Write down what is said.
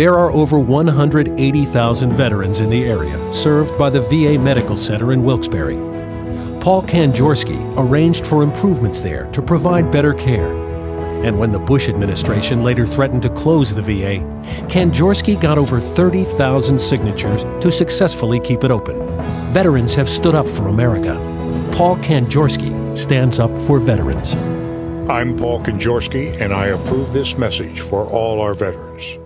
There are over 180,000 veterans in the area served by the VA Medical Center in Wilkes-Barre. Paul Kanjorski arranged for improvements there to provide better care. And when the Bush administration later threatened to close the VA, Kanjorski got over 30,000 signatures to successfully keep it open. Veterans have stood up for America. Paul Kanjorski stands up for veterans. I'm Paul Kanjorski, and I approve this message for all our veterans.